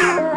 Bye.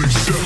wanna show